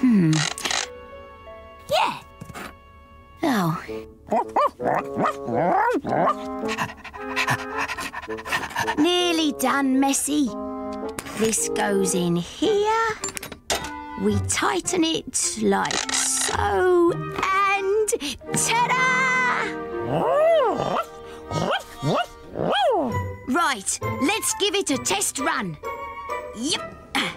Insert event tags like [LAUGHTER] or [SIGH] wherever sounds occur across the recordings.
Hmm. Yeah. Oh. Nearly done, Messy. This goes in here. We tighten it like so, and ta-da! Right, let's give it a test run. Yep. Hey!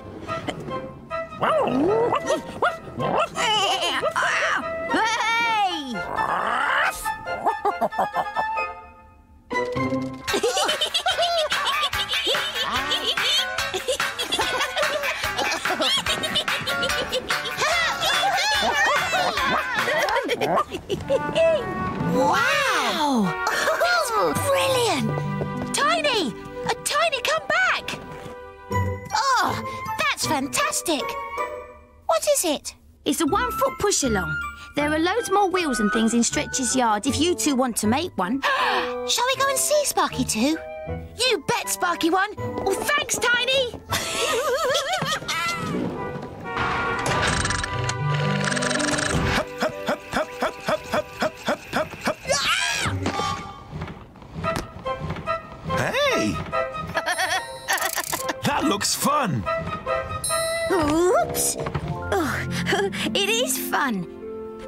wow! That's fantastic! What is it? It's a one foot push along. There are loads more wheels and things in Stretch's yard if you two want to make one. [GASPS] Shall we go and see Sparky too? You bet, Sparky one. Oh, thanks, Tiny. [LAUGHS] Oops. Oh, [LAUGHS] it is fun.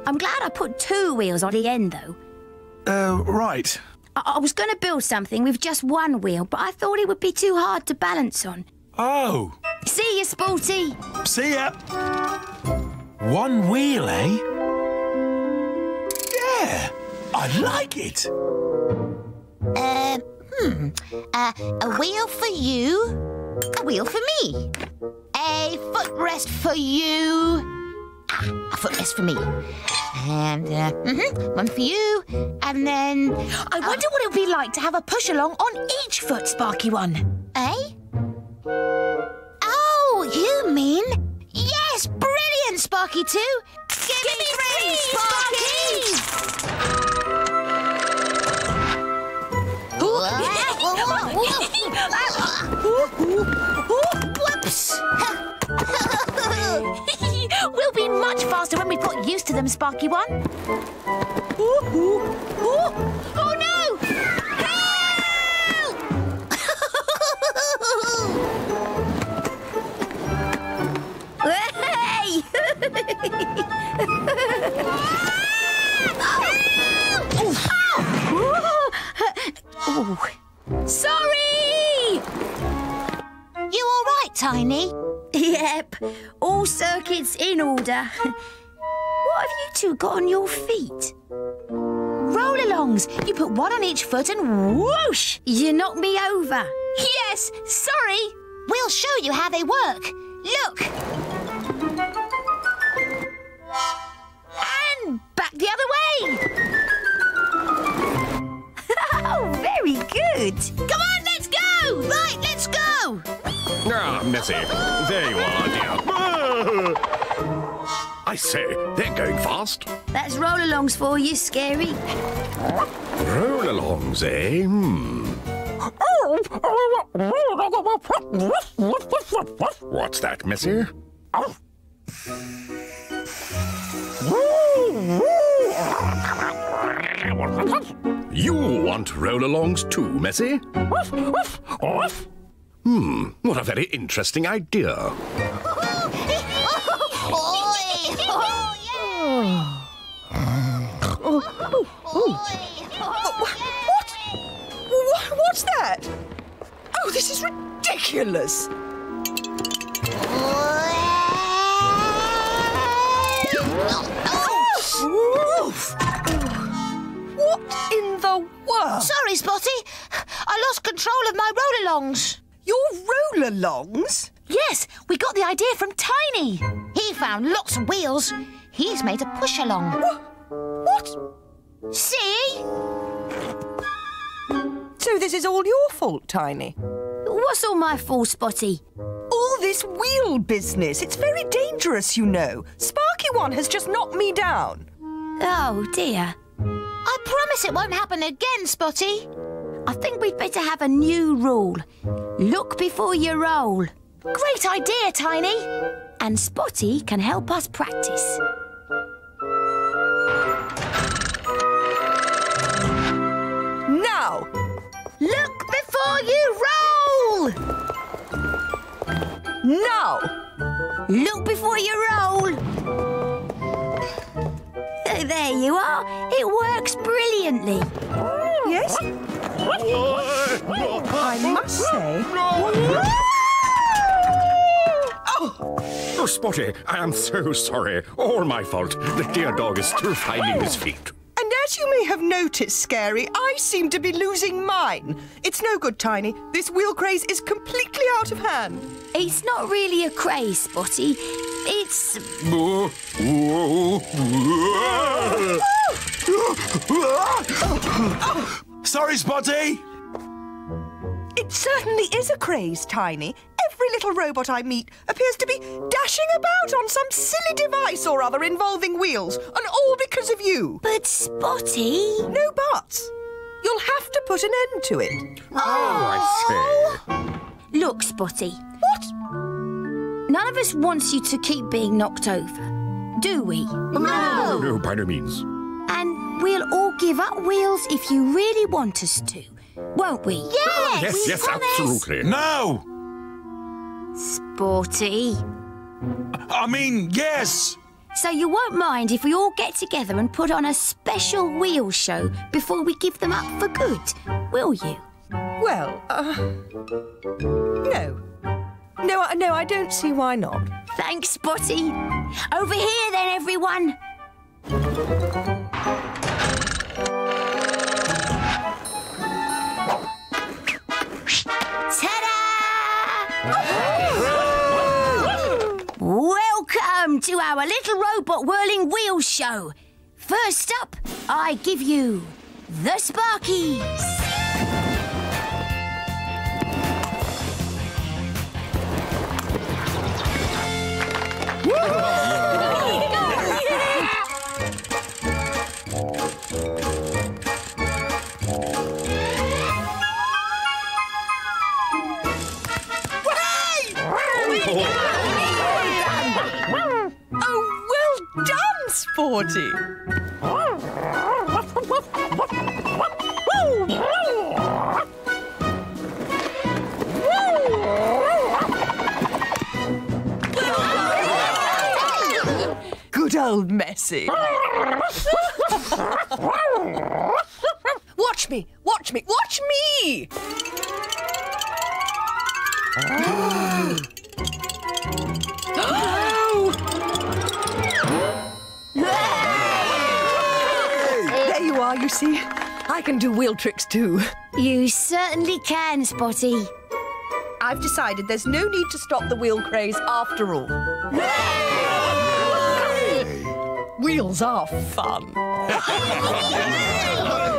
I'm glad I put two wheels on the end, though. Uh, right. I, I was going to build something with just one wheel, but I thought it would be too hard to balance on. Oh, See you, Sporty. see ya. One wheel, eh? Yeah, I like it. Um, hmm. Uh, a wheel for you, a wheel for me, footrest for you, ah, a footrest for me, and uh, mhm, one for you, and then. I wonder what it would be like to have a push along on each foot, Sparky one. Eh? Oh, you mean? Yes, brilliant, Sparky 2! Give, me three, Sparky! [LAUGHS] Whoops! [LAUGHS] we'll be much faster when we put used to them, Sparky one. oh no! Hey! oh. Sorry! You all right, Tiny? Yep, all circuits in order. what have you two got on your feet? Roll-alongs. You put one on each foot and whoosh! You knock me over. Yes, sorry. We'll show you how they work. Look. And back the other way. [LAUGHS] oh, very good. Come on, let's go! Right, let's go! Ah, Messy. There you are, dear. I say, they're going fast. That's roll-alongs for you, Scary. Roll-alongs, eh? Hmm. What's that, Messy? You want roll-alongs too, Messy? Hmm, what a very interesting idea. What's that? Oh, this is ridiculous. What in the world? Sorry, Spotty. I lost control of my roll-alongs. Your roll-alongs? Yes, we got the idea from Tiny. He found lots of wheels. He's made a push-along. What? See? So this is all your fault, Tiny. What's all my fault, Spotty? All this wheel business. It's very dangerous, you know. Sparky One has just knocked me down. Oh, dear. I promise it won't happen again, Spotty. I think we'd better have a new rule. Look before you roll. Great idea, Tiny. And Spotty can help us practice. Now. Look before you roll! Uh, There you are. It works brilliantly. Yes? I must say. Oh, Spotty, I am so sorry. All my fault. The dear dog is still finding his feet. And as you may have noticed, Scary, I seem to be losing mine. It's no good, Tiny. This wheel craze is completely out of hand. It's not really a craze, Spotty. It's. Sorry, Spotty. It certainly is a craze, Tiny. Every little robot I meet appears to be dashing about on some silly device or other involving wheels, and all because of you. But Spotty. No buts. You'll have to put an end to it. Oh, I see. Look, Spotty. What? None of us wants you to keep being knocked over, do we? No! No, by no means. And we'll all give up wheels if you really want us to, won't we? Yes. Yes, yes, promise. absolutely. No. Sporty. I mean, yes. So you won't mind if we all get together and put on a special wheel show before we give them up for good, will you? Well, uh. No. No, I- no, I don't see why not. Thanks, Spotty. Over here then, everyone. To our little robot whirling wheel show. First up, I give you the Sparkies. Oh, [LAUGHS] done, Good old Messy. watch me, watch me, watch me! [GASPS] [GASPS] [GASPS] see. I can do wheel tricks too. You certainly can, Spotty. I've decided there's no need to stop the wheel craze after all. Wheels are fun. [LAUGHS]